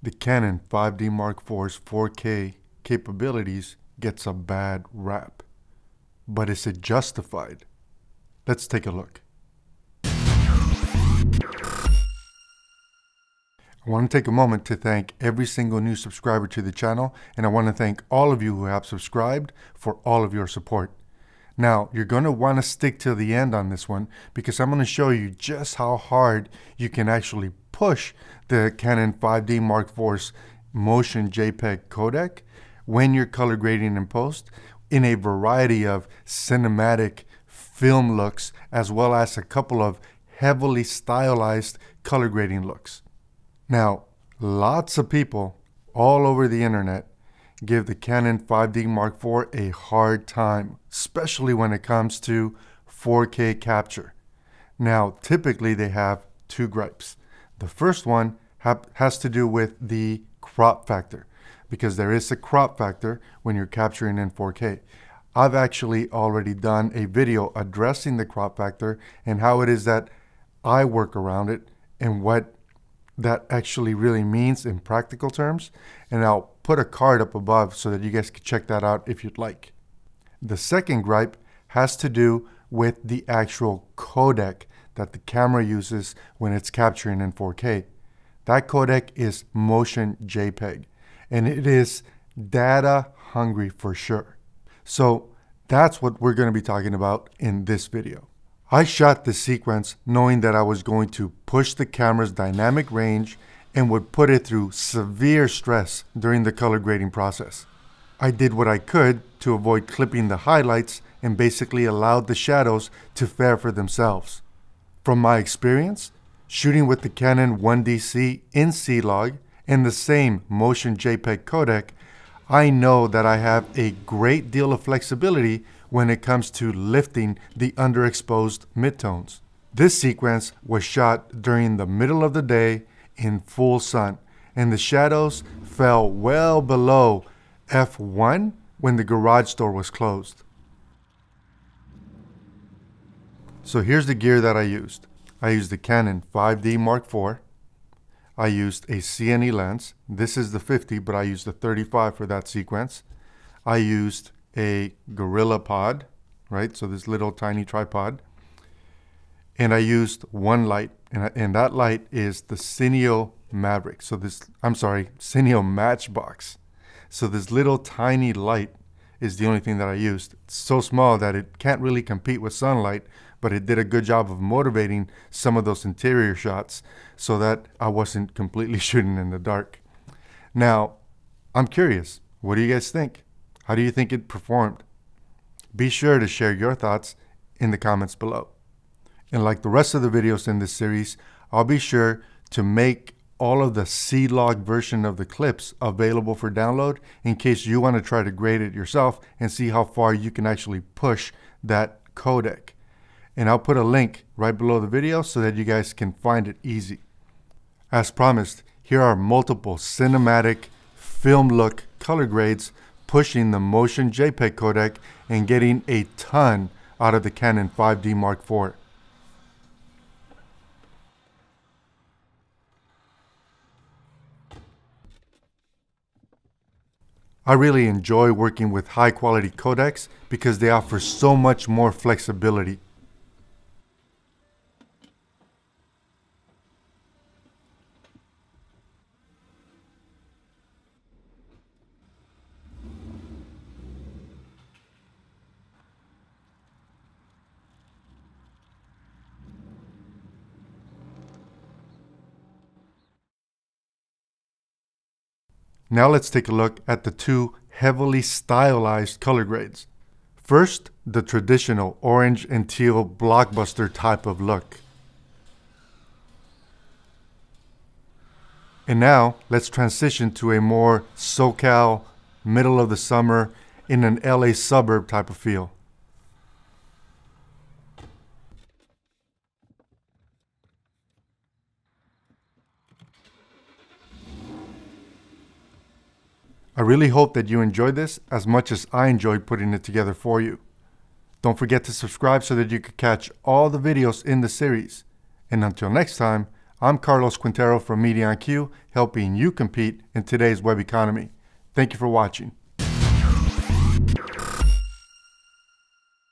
The Canon 5D Mark IV's 4K capabilities gets a bad rap. But is it justified? Let's take a look. I want to take a moment to thank every single new subscriber to the channel, and I want to thank all of you who have subscribed for all of your support. Now, you're going to want to stick to the end on this one because I'm going to show you just how hard you can actually push the Canon 5D Mark IV's motion JPEG codec when you're color grading in post in a variety of cinematic film looks as well as a couple of heavily stylized color grading looks. Now, lots of people all over the internet give the Canon 5D Mark IV a hard time, especially when it comes to 4K capture. Now, typically they have two gripes. The first one has to do with the crop factor, because there is a crop factor when you're capturing in 4K. I've actually already done a video addressing the crop factor and how it is that I work around it and what that actually really means in practical terms. And I'll put a card up above so that you guys can check that out if you'd like. The second gripe has to do with the actual codec that the camera uses when it's capturing in 4K. That codec is Motion JPEG, and it is data hungry for sure. So that's what we're going to be talking about in this video. I shot the sequence knowing that I was going to push the camera's dynamic range and would put it through severe stress during the color grading process. I did what I could to avoid clipping the highlights and basically allowed the shadows to fare for themselves. From my experience, shooting with the Canon 1DC in C-Log and the same Motion JPEG codec, I know that I have a great deal of flexibility when it comes to lifting the underexposed midtones. This sequence was shot during the middle of the day in full sun, and the shadows fell well below f1 when the garage door was closed. So here's the gear that I used. I used the Canon 5D Mark IV. I used a CNE lens. This is the 50, but I used the 35 for that sequence. I used a Gorilla Pod, right? So this little tiny tripod. And I used one light, and, I, and that light is the Cineo Maverick. So this, I'm sorry, Cineo Matchbox. So this little tiny light is the only thing that I used. It's so small that it can't really compete with sunlight, but it did a good job of motivating some of those interior shots so that I wasn't completely shooting in the dark. Now, I'm curious, what do you guys think? How do you think it performed? Be sure to share your thoughts in the comments below. And like the rest of the videos in this series, I'll be sure to make all of the C-Log version of the clips available for download in case you want to try to grade it yourself and see how far you can actually push that codec. And I'll put a link right below the video so that you guys can find it easy. As promised, here are multiple cinematic film look color grades pushing the Motion JPEG codec and getting a ton out of the Canon 5D Mark IV. I really enjoy working with high quality codecs because they offer so much more flexibility. Now let's take a look at the two heavily stylized color grades. First, the traditional orange and teal blockbuster type of look. And now let's transition to a more SoCal, middle of the summer, in an LA suburb type of feel. I really hope that you enjoyed this as much as I enjoyed putting it together for you. Don't forget to subscribe so that you can catch all the videos in the series. And until next time, I'm Carlos Quintero from MediaOnQ, helping you compete in today's web economy. Thank you for watching.